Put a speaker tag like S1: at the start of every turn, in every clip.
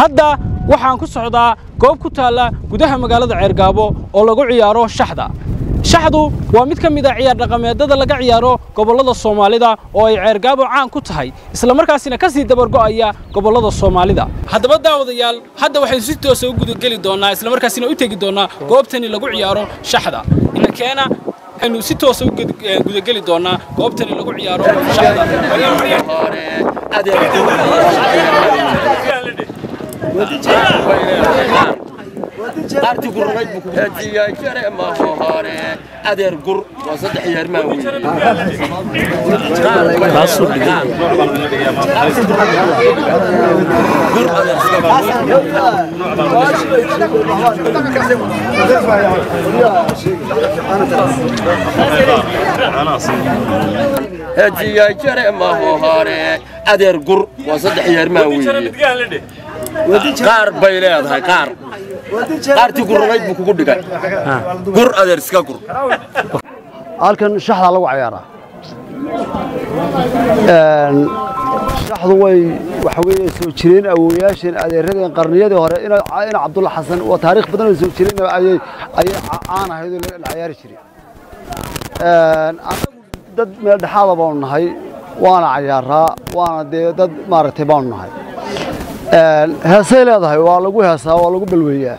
S1: hadda waxaan ku socdaa goob ku taalla gudaha magaalada ceergaabo oo lagu ciyaaro shaxda. Shaxdu waa mid ka mid a ciyaar dhaqameedada laga ciyaaro gobollada soomaalida oo ay ceergaabo caan ku tahay isla markaasina ka sii dabargo'aya gobollada soomaalida. Haddaba daawadayaal hadda waxaynu si toosa u gudageli doonnaa isla markaasina u tegi doonnaa goobtani lagu ciyaaro shaxda. Inankeena waxaynu si toosa u gudageli doonnaa goobtani lagu ciyaaro shaxda
S2: adeer gur waa saddex yeermaa hejiyaa jare maho hore adeer gur waa saddex yeermaa weye qaar bay leedahay qaar qaartii gurnayd buu kugu dhigay. Gur adeer iska gur.
S3: Halkan shaxdaa lagu cayaaraa shaxdu way waxa weeye soo jireen awowayaasheen adeeradeen qarniyadii hore. Ina cabdulla xasan waa taariikh badan oo soo jireen ayay ayay caan ahayd oo la cayaari jiray. Annagu dad meel dhexaada baanu nahay waana cayaaraa waana dee dad maaragtay baanu nahay heesay leedahay waa lagu heesaa waa lagu balweeyaa.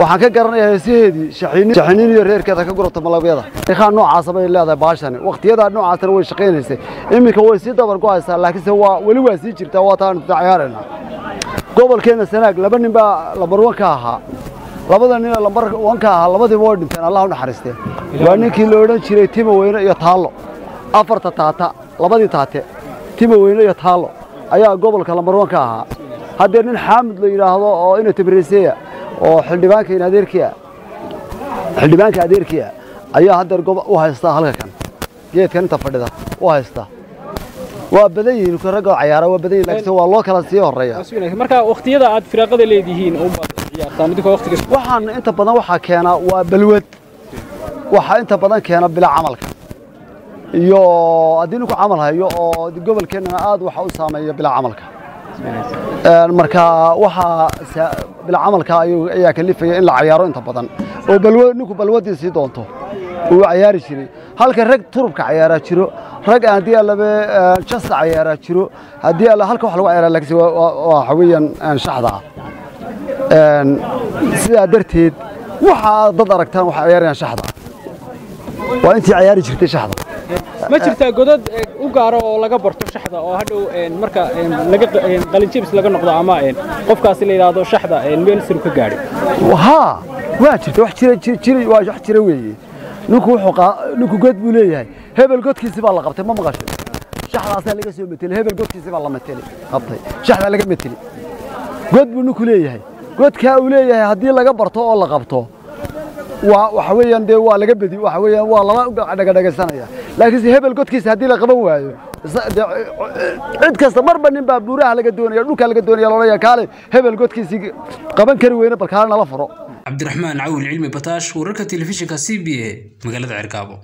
S3: Waxaan ka garanayaa heesaheedii shaxiniin iyo reerkeeda ka gurata malabyada. Taariikhaha noocaasa bay leedahay baashani. Waqtiyadaa noocaasana way shaqaynaysay iminka way sii dabar go'aysaa laakiinse waa weli waa sii jirtaa waa taanu cayaaraynaa gobolkeenna sanaag laba nin baa lambar wan ka ahaa. Labada nin ee lambar wan ka ahaa labadiiba way dhinteen allah u naxariistee. Waa ninkii la odhan jiray timo weyne iyo taallo. Afarta taata labadii taate timo weyne iyo taallo. Ayaa gobolka lambar wan ka ahaa هذا إن حامد له إلى هذا أو آه، إنه تبرسية أو آه، حلبانك إنه ديركيا حلبانك أديركيا أيها هذا الرقاب وهايستا هلك كان. جيت كان تفرد هذا وهايستا وبدئي نكون رجع عيارة وبدئي لكسو الله كلا سيار ريا
S1: مركا أختي إذا عاد فرقة اللي ديهين أو يعني
S3: تاني أختي وحن أنت بنا وح كنا وبلود وحن أنت بنا كنا بلا عمل كان. يا أدينك عملها يا قبل كنا عاد وحوسها ما يبلا عملها marka waxaa bilcamalka ayaa kalifaya in la cayaaro inta badan. Oo ninku balwadiisii doonto uu cayaari jiray. Halka rag turubka cayaaraa jiro rag haddii allabe jasta cayaaraa jiro haddii alla halka wax lagu cayaaraa laakiinse waxa weeyaan shaxda. Ah sidaa darteed waxaa dad aragtaan waxay cayaarayaan shaxda. Waa intii cayaari jirtay shaxda
S1: ma jirtaa godad u gaara oo laga barto shaxda oo hadhow marka laga qalinjibis laga noqdo ama qofkaasi la yidhaahdo shaxda meel siru ka gaadhay
S3: haa waa jirta wax jira jira waa wax jira weeye ninku wuxuu ninku god buu leeyahay. Hebel godkiisi baa la qabtay ma maqashay shaxdaasaa laga soo metelay hebel godkiisi baa la meteli qabtay. Shaxdaa laga meteli. God buu ninku leeyahay. Godkaa uu leeyahay haddii laga barto oo la qabto waa waxa weeyaan dee waa laga bedi waxa weeyaan waa laba dhagadhagaysanaya laakiinse hebel godkiisa haddii la qaban waayo. Cid kasta marba nin baa buuraha laga doonaya dhulkaa laga doonaya loolaya kaale hebel godkiisii qaban kari weyne bal kaale nala furo.
S4: Cabdiraxmaan cawil cilmi bataash wararka telefishinka c b a magaalada cergaabo